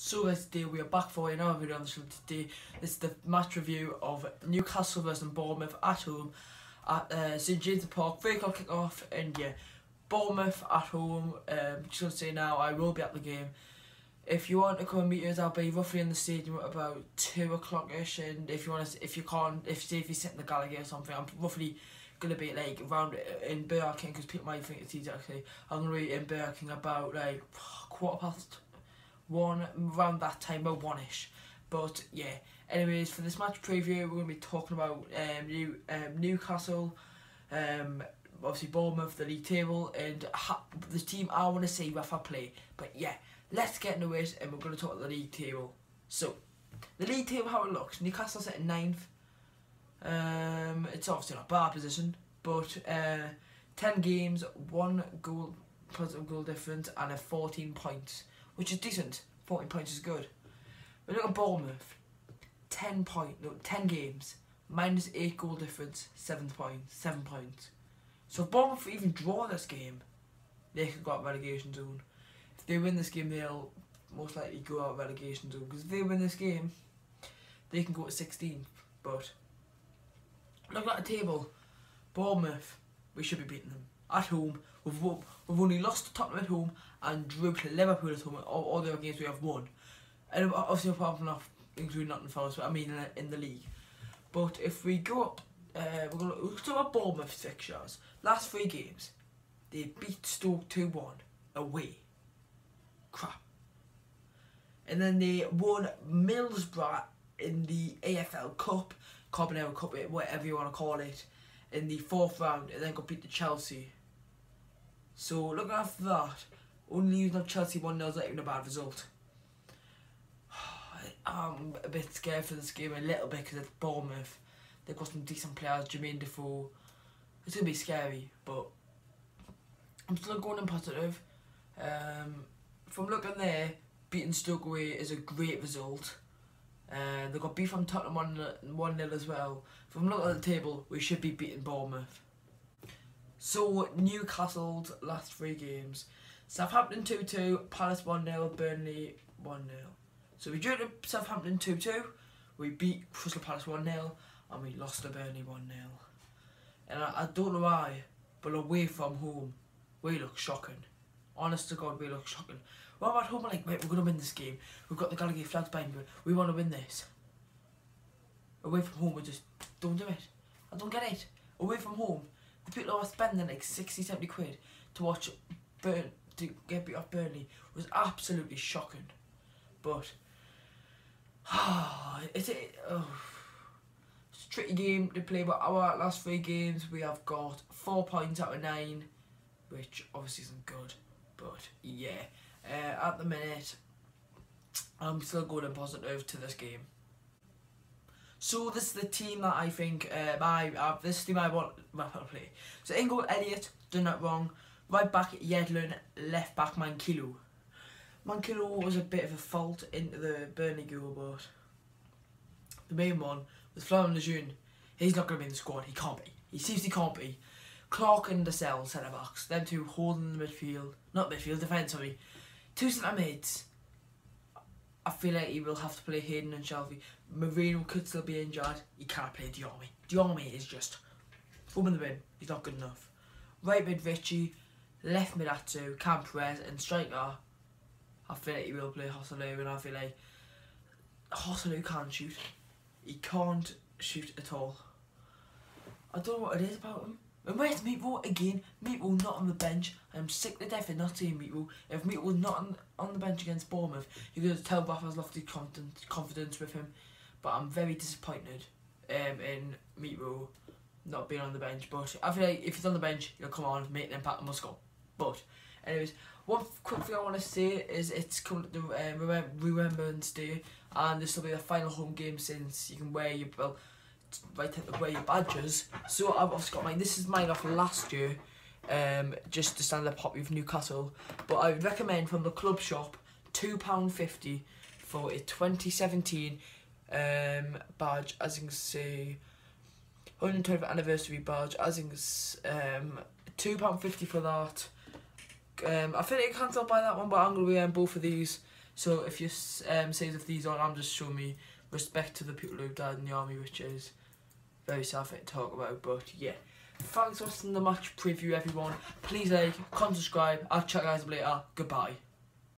So guys, today we are back for another video on the show today. This is the match review of Newcastle versus Bournemouth at home at uh, St James Park. 3 o'clock kick off and yeah, Bournemouth at home. Um, just gonna say now, I will be at the game. If you want to come and meet us, I'll be roughly in the stadium at about 2 o'clock ish and if you want to, if you can't, if say if you sit in the gallery or something, I'm roughly gonna be like around in Burger King because people might think it's easy actually. I'm gonna be in Burger King about like quarter past one around that time, about one ish. But yeah, anyways, for this match preview, we're gonna be talking about um, New um, Newcastle, um, obviously Bournemouth, the league table, and the team I want to see Rafa play. But yeah, let's get into it, and we're gonna talk about the league table. So, the league table, how it looks: Newcastle at ninth. Um, it's obviously not a bad position, but uh, ten games, one goal, positive goal difference, and a fourteen points which is decent. 14 points is good. But look at Bournemouth. 10 point, no, 10 games, minus 8 goal difference, 7 points, 7 points. So if Bournemouth even draw this game, they could go out relegation zone. If they win this game, they'll most likely go out relegation zone. Because if they win this game, they can go to 16. But look at the table. Bournemouth, we should be beating them at home. We've, we've only lost to Tottenham at home and drew to Liverpool at home. All, all the other games we have won. And obviously apart from that, including Nottingham Forest, I mean in, in, the league. But if we go up, uh, we're going to talk about Bournemouth fixtures. Last three games, they beat Stoke 2-1 away. Crap. And then they won Middlesbrough in the EFL Cup, Carabao Cup, whatever you want to call it, in the fourth round, and then got beat to Chelsea so looking after that, only losing Chelsea 1 0 is not even a bad result. I'm a bit scared for this game a little bit because it's Bournemouth. They've got some decent players, Jermaine Defoe. It's going to be scary, but I'm still going in positive. Um, from looking there, beating Stoke away is a great result. Uh, they got beat from Tottenham 1 0 as well. From looking at the table, we should be beating Bournemouth. So Newcastle's last three games. Southampton 2-2, Palace 1-0, Burnley 1-0. So we drew to Southampton 2-2, we beat Crystal Palace 1-0, and we lost to Burnley 1-0. And I, I, don't know why, but away from home, we look shocking. Honest to God, we look shocking. What about home? Like, wait, we're going to win this game. We've got the Gallowgate flags behind me. We want to win this. Away from home, we just don't do it. I don't get it. Away from home, people who are spending like 60, 70 quid to watch Burn to get beat off Burnley was absolutely shocking. But it's oh, it's a tricky game to play. But our last three games, we have got four points out of nine, which obviously isn't good. But yeah, uh, at the minute, I'm still going positive to this game. So this is the team that I think uh, I uh, this team I want to play. So in goal Elliot, done that wrong. Right back Yedlin, left back Manquillo. Manquillo was a bit of a fault into the Burnley goal, but the main one was Florian Lejeune. He's not going to be in the squad. He can't be. He seems he can't be. Clark and Lascelles, centre backs. Them two holding the midfield, not midfield, defence. Sorry, two centre mids. I feel like he will have to play Hayden and Shelvey. Merino could still be injured. He can't play Diame. Diame is just him in the bin. He's not good enough. Right mid Ritchie, left mid Atsu, Cam Perez, and striker. I feel like he will play Joselu, and I feel like Joselu can't shoot. He can't shoot at all. I don't know what it is about him. And where's Meatball again? Meatball not on the bench. I'm sick to death of not seeing Meatball. If Meatball not on, on the bench against Bournemouth, you could tell Rafa's lofty confidence, with him. But I'm very disappointed um, in Meatball not being on the bench. But I feel like if he's on the bench, he'll come on, and make an impact, and must go. But, anyways, one quick thing I want to say is it's coming to uh, Remembrance Day, and this will be the final home game since you can wear your well right at the, wear your badges. So I've obviously got mine. This is mine off last year, um, just to stand up with Newcastle. But I would recommend from the club shop, two pound fifty for a 2017 um, badge. As you can see, 120th anniversary badge. As see, um, two pound fifty for that. Um, I think I can't buy that one, but I'm gonna be on both of these. So if you um, say if these on, I'm just showing me respect to the people who've died in the army, which is very sad to talk about. But yeah, thanks for watching the match preview, everyone. Please like, comment, subscribe. I'll check you guys later. Goodbye.